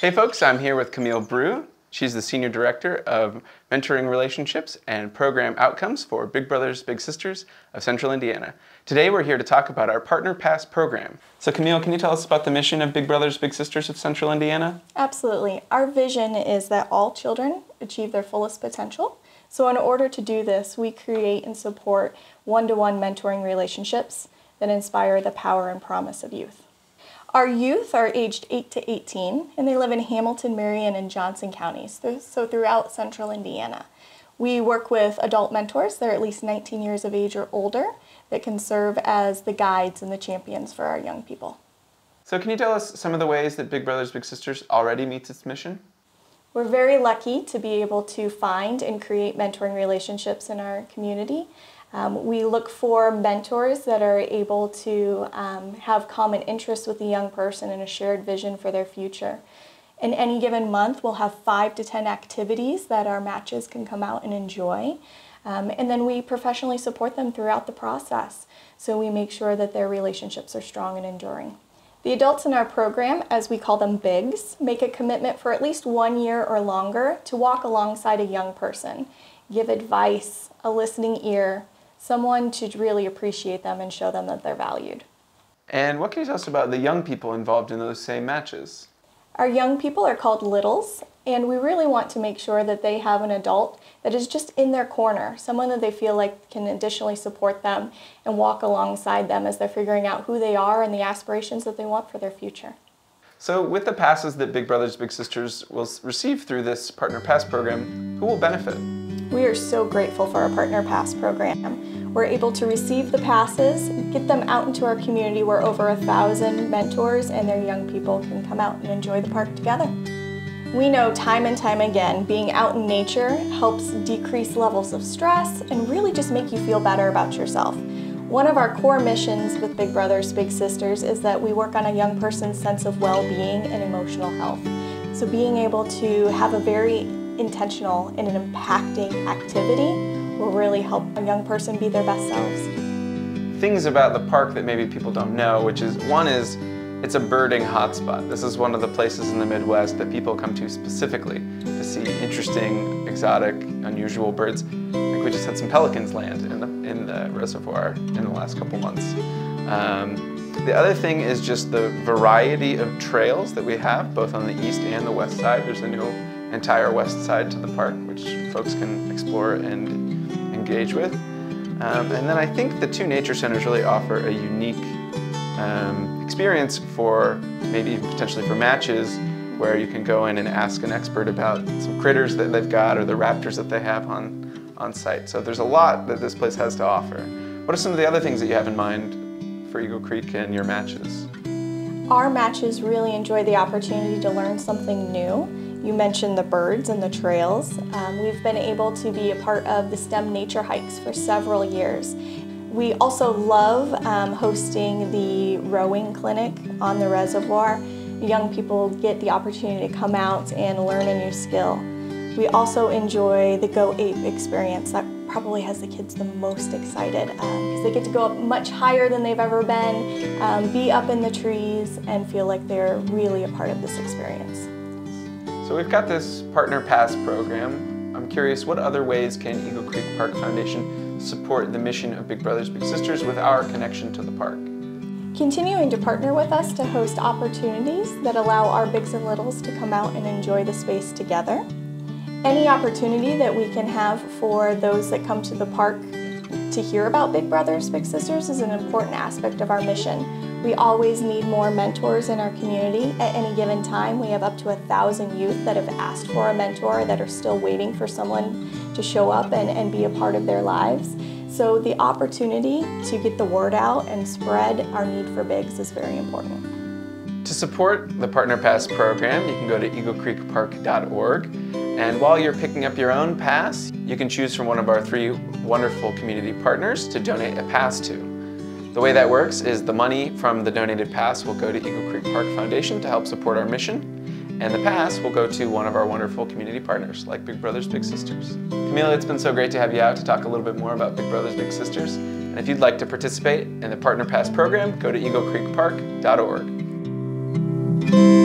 Hey folks, I'm here with Camille Brugh. She's the Senior Director of Mentoring Relationships and Program Outcomes for Big Brothers Big Sisters of Central Indiana. Today we're here to talk about our Partner Pass program. So Camille, can you tell us about the mission of Big Brothers Big Sisters of Central Indiana? Absolutely. Our vision is that all children achieve their fullest potential. So in order to do this, we create and support one-to-one mentoring relationships that inspire the power and promise of youth. Our youth are aged 8 to 18, and they live in Hamilton, Marion, and Johnson counties, so throughout central Indiana. We work with adult mentors that are at least 19 years of age or older that can serve as the guides and the champions for our young people. So can you tell us some of the ways that Big Brothers Big Sisters already meets its mission? We're very lucky to be able to find and create mentoring relationships in our community. Um, we look for mentors that are able to um, have common interests with the young person and a shared vision for their future. In any given month, we'll have five to 10 activities that our matches can come out and enjoy. Um, and then we professionally support them throughout the process. So we make sure that their relationships are strong and enduring. The adults in our program, as we call them BIGs, make a commitment for at least one year or longer to walk alongside a young person, give advice, a listening ear, someone to really appreciate them and show them that they're valued. And what can you tell us about the young people involved in those same matches? Our young people are called littles, and we really want to make sure that they have an adult that is just in their corner, someone that they feel like can additionally support them and walk alongside them as they're figuring out who they are and the aspirations that they want for their future. So with the passes that Big Brothers Big Sisters will receive through this Partner Pass program, who will benefit? We are so grateful for our Partner Pass program. We're able to receive the passes, get them out into our community where over a thousand mentors and their young people can come out and enjoy the park together. We know time and time again being out in nature helps decrease levels of stress and really just make you feel better about yourself. One of our core missions with Big Brothers Big Sisters is that we work on a young person's sense of well-being and emotional health. So being able to have a very intentional and an impacting activity will really help a young person be their best selves. Things about the park that maybe people don't know, which is one is it's a birding hotspot. This is one of the places in the Midwest that people come to specifically to see interesting, exotic, unusual birds. Like we just had some pelicans land in the, in the reservoir in the last couple months. Um, the other thing is just the variety of trails that we have, both on the east and the west side. There's a new entire west side to the park, which folks can explore and engage with. Um, and then I think the two nature centers really offer a unique um, experience for maybe potentially for matches where you can go in and ask an expert about some critters that they've got or the raptors that they have on, on site. So there's a lot that this place has to offer. What are some of the other things that you have in mind for Eagle Creek and your matches? Our matches really enjoy the opportunity to learn something new you mentioned the birds and the trails. Um, we've been able to be a part of the STEM nature hikes for several years. We also love um, hosting the rowing clinic on the reservoir. Young people get the opportunity to come out and learn a new skill. We also enjoy the Go Ape experience. That probably has the kids the most excited because um, they get to go up much higher than they've ever been, um, be up in the trees, and feel like they're really a part of this experience. So we've got this Partner Pass program. I'm curious, what other ways can Eagle Creek Park Foundation support the mission of Big Brothers Big Sisters with our connection to the park? Continuing to partner with us to host opportunities that allow our bigs and littles to come out and enjoy the space together. Any opportunity that we can have for those that come to the park to hear about Big Brothers Big Sisters is an important aspect of our mission. We always need more mentors in our community. At any given time, we have up to a thousand youth that have asked for a mentor that are still waiting for someone to show up and, and be a part of their lives. So the opportunity to get the word out and spread our need for bigs is very important. To support the Partner Pass program, you can go to eaglecreekpark.org. And while you're picking up your own pass, you can choose from one of our three wonderful community partners to donate a pass to. The way that works is the money from the donated pass will go to Eagle Creek Park Foundation to help support our mission, and the pass will go to one of our wonderful community partners, like Big Brothers Big Sisters. Camila, it's been so great to have you out to talk a little bit more about Big Brothers Big Sisters. And if you'd like to participate in the Partner Pass program, go to eaglecreekpark.org.